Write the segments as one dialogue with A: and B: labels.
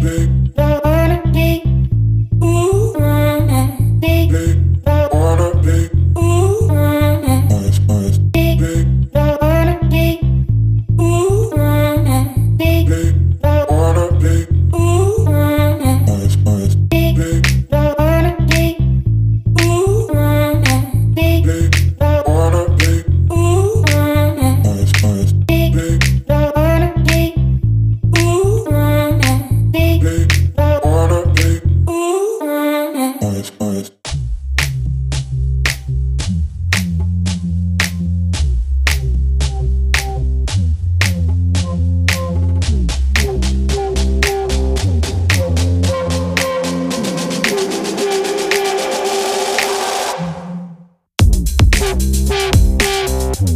A: back.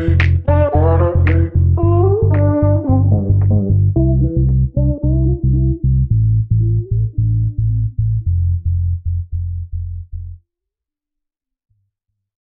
A: Amen.